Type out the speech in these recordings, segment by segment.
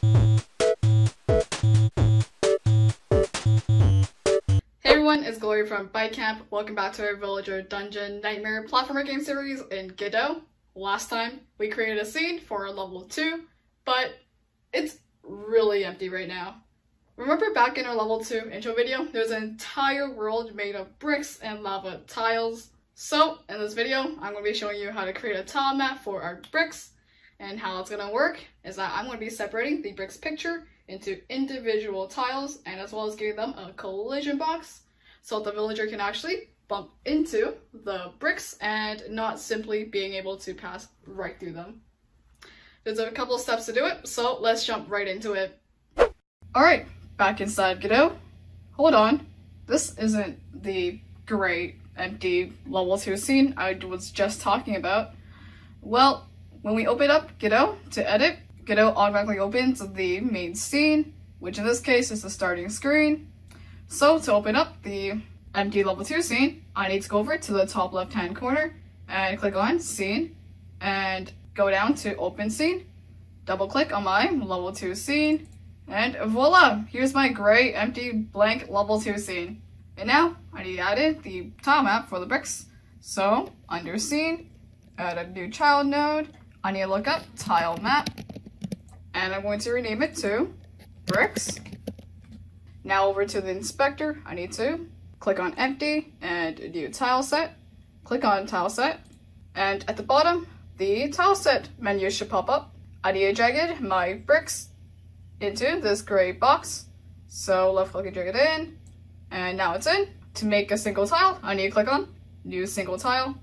Hey everyone, it's Glory from Byte Camp. Welcome back to our Villager Dungeon Nightmare platformer game series in Godot. Last time, we created a scene for level 2, but it's really empty right now. Remember back in our level 2 intro video, there's an entire world made of bricks and lava tiles. So, in this video, I'm going to be showing you how to create a tile map for our bricks, and how it's going to work is that I'm going to be separating the bricks picture into individual tiles and as well as giving them a collision box so the villager can actually bump into the bricks and not simply being able to pass right through them. There's a couple steps to do it, so let's jump right into it. Alright, back inside Godot. Hold on, this isn't the great empty level 2 scene I was just talking about. Well, when we open up Godot to edit, Godot automatically opens the main scene, which in this case is the starting screen. So to open up the empty level 2 scene, I need to go over to the top left hand corner and click on scene and go down to open scene, double click on my level 2 scene, and voila! Here's my gray empty blank level 2 scene. And now I need to add in the tile map for the bricks. So under scene, add a new child node, I need to look up tile map and I'm going to rename it to bricks. Now over to the inspector, I need to click on empty and new tile set, click on tile set, and at the bottom, the tile set menu should pop up. I need to drag my bricks into this gray box. So left click and drag it in, and now it's in. To make a single tile, I need to click on new single tile,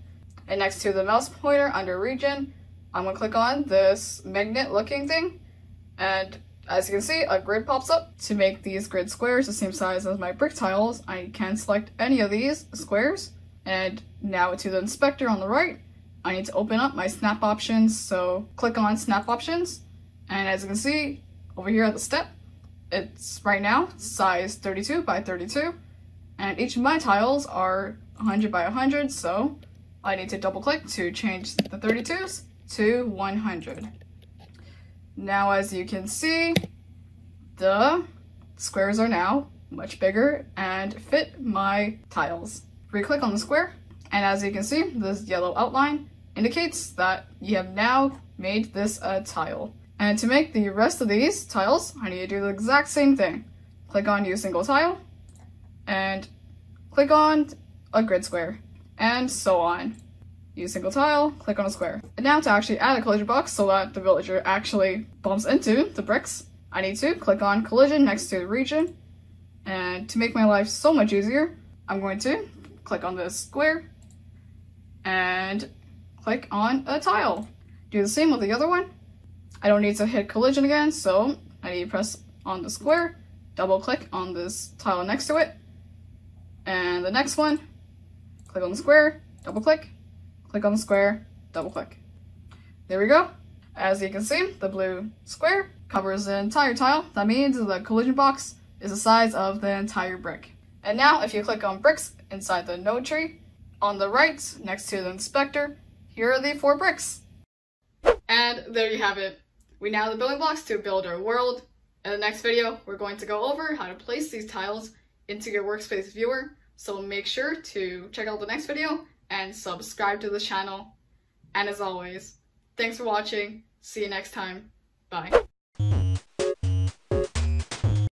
and next to the mouse pointer under region, I'm gonna click on this magnet looking thing and as you can see, a grid pops up. To make these grid squares the same size as my brick tiles, I can select any of these squares. And now to the inspector on the right, I need to open up my snap options. So click on snap options. And as you can see over here at the step, it's right now size 32 by 32. And each of my tiles are 100 by 100. So I need to double click to change the 32s to 100. Now, as you can see, the squares are now much bigger and fit my tiles. Re-click on the square, and as you can see, this yellow outline indicates that you have now made this a tile. And to make the rest of these tiles, I need to do the exact same thing. Click on new single tile, and click on a grid square, and so on new single tile, click on a square. And now to actually add a collision box so that the villager actually bumps into the bricks, I need to click on collision next to the region. And to make my life so much easier, I'm going to click on this square and click on a tile. Do the same with the other one. I don't need to hit collision again, so I need to press on the square, double click on this tile next to it, and the next one, click on the square, double click, click on the square, double click. There we go. As you can see, the blue square covers the entire tile. That means the collision box is the size of the entire brick. And now if you click on bricks inside the node tree, on the right, next to the inspector, here are the four bricks. And there you have it. We now have the building blocks to build our world. In the next video, we're going to go over how to place these tiles into your workspace viewer. So make sure to check out the next video and subscribe to the channel. And as always, thanks for watching. See you next time. Bye.